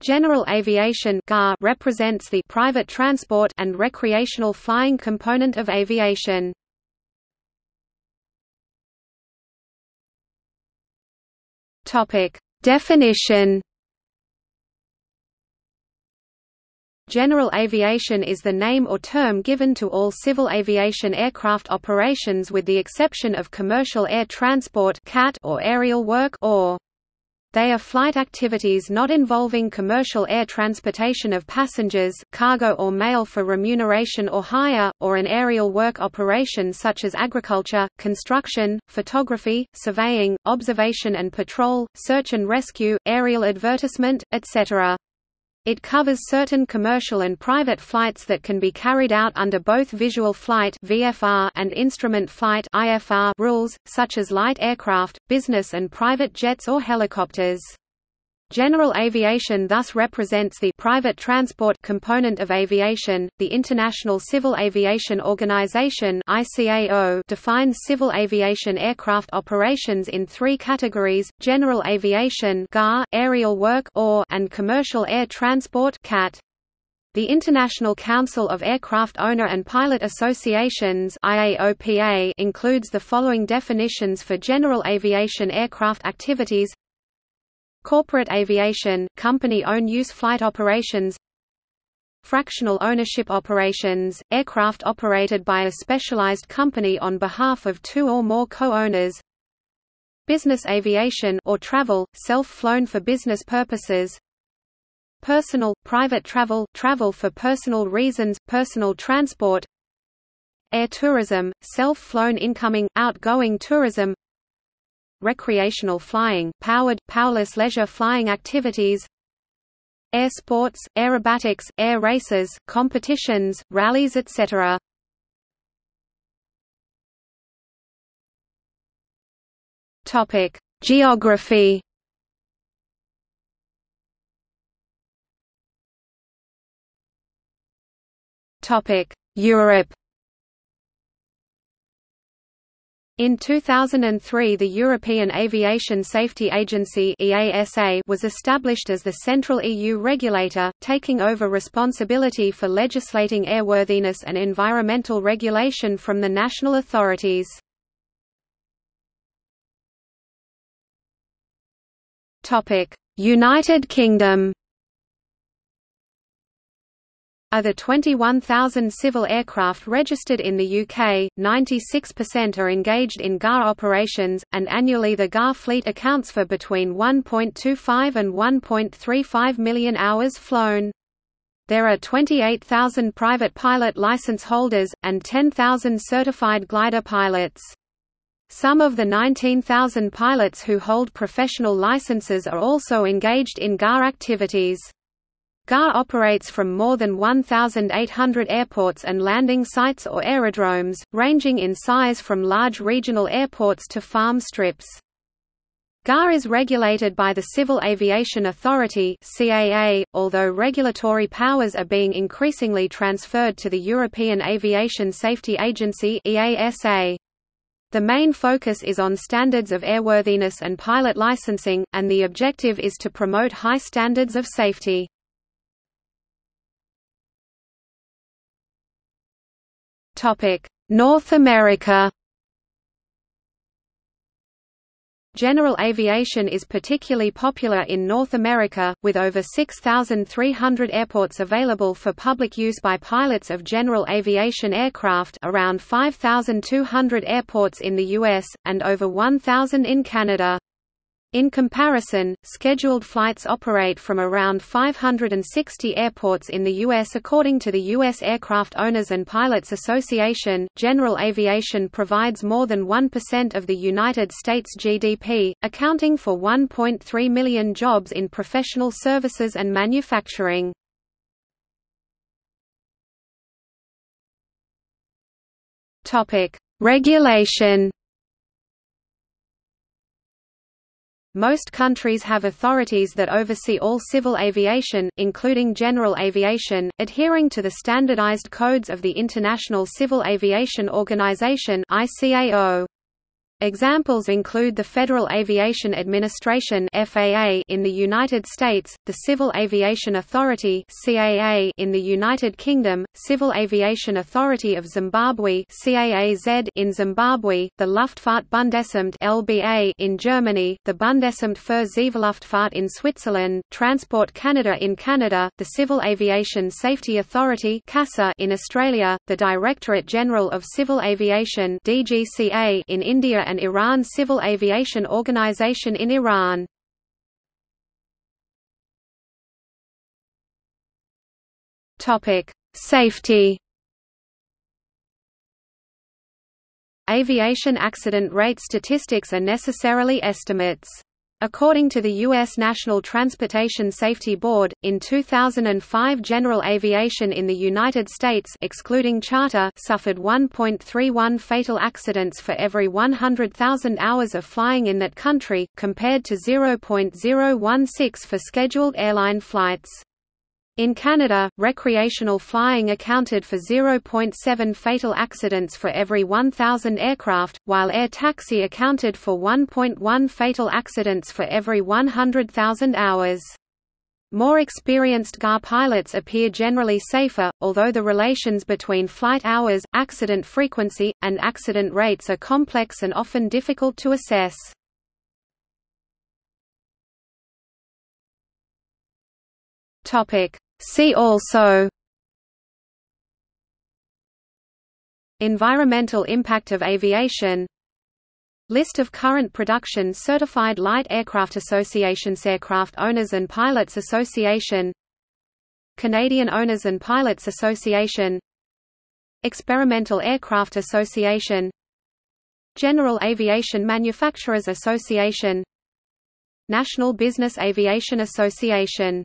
General aviation represents the private transport and recreational flying component of aviation. Definition. General aviation is the name or term given to all civil aviation aircraft operations with the exception of commercial air transport or aerial work or they are flight activities not involving commercial air transportation of passengers, cargo or mail for remuneration or hire, or an aerial work operation such as agriculture, construction, photography, surveying, observation and patrol, search and rescue, aerial advertisement, etc. It covers certain commercial and private flights that can be carried out under both visual flight (VFR) and instrument flight (IFR) rules, such as light aircraft, business and private jets or helicopters. General aviation thus represents the private transport component of aviation. The International Civil Aviation Organization (ICAO) defines civil aviation aircraft operations in 3 categories: general aviation (GA), aerial work (AW), and commercial air transport (CAT). The International Council of Aircraft Owner and Pilot Associations IAOPA includes the following definitions for general aviation aircraft activities Corporate aviation, company-owned use flight operations. Fractional ownership operations, aircraft operated by a specialized company on behalf of two or more co-owners. Business aviation or travel, self-flown for business purposes. Personal, private travel, travel for personal reasons, personal transport. Air tourism, self-flown incoming, outgoing tourism recreational flying, powered, powerless leisure flying activities air sports, aerobatics, air races, competitions, rallies etc. Geography. Topic: Europe. In 2003 the European Aviation Safety Agency was established as the central EU regulator, taking over responsibility for legislating airworthiness and environmental regulation from the national authorities. United Kingdom of the 21,000 civil aircraft registered in the UK, 96% are engaged in GA operations, and annually the GA fleet accounts for between 1.25 and 1.35 million hours flown. There are 28,000 private pilot license holders, and 10,000 certified glider pilots. Some of the 19,000 pilots who hold professional licenses are also engaged in GA activities. GA operates from more than 1,800 airports and landing sites or aerodromes, ranging in size from large regional airports to farm strips. GA is regulated by the Civil Aviation Authority CAA, although regulatory powers are being increasingly transferred to the European Aviation Safety Agency EASA. The main focus is on standards of airworthiness and pilot licensing, and the objective is to promote high standards of safety. North America General aviation is particularly popular in North America, with over 6,300 airports available for public use by pilots of general aviation aircraft around 5,200 airports in the U.S., and over 1,000 in Canada. In comparison, scheduled flights operate from around 560 airports in the U.S. According to the U.S. Aircraft Owners and Pilots Association, general aviation provides more than 1% of the United States GDP, accounting for 1.3 million jobs in professional services and manufacturing. Regulation Most countries have authorities that oversee all civil aviation, including general aviation, adhering to the standardized codes of the International Civil Aviation Organization (ICAO). Examples include the Federal Aviation Administration (FAA) in the United States, the Civil Aviation Authority (CAA) in the United Kingdom, Civil Aviation Authority of Zimbabwe (CAAZ) in Zimbabwe, the Luftfahrtbundesamt (LBA) in Germany, the Bundesamt für Zivilluftfahrt in Switzerland, Transport Canada in Canada, the Civil Aviation Safety Authority (CASA) in Australia, the Directorate General of Civil Aviation (DGCA) in India and Iran Civil Aviation Organization in Iran. Safety. Aviation accident rate statistics are necessarily estimates. According to the U.S. National Transportation Safety Board, in 2005 general aviation in the United States excluding charter suffered 1.31 fatal accidents for every 100,000 hours of flying in that country, compared to 0.016 for scheduled airline flights. In Canada, recreational flying accounted for 0.7 fatal accidents for every 1,000 aircraft, while air taxi accounted for 1.1 fatal accidents for every 100,000 hours. More experienced GA pilots appear generally safer, although the relations between flight hours, accident frequency, and accident rates are complex and often difficult to assess. Topic. See also Environmental impact of aviation List of current production certified light aircraft associations Aircraft Owners and Pilots Association Canadian Owners and Pilots Association Experimental Aircraft Association General Aviation Manufacturers Association National Business Aviation Association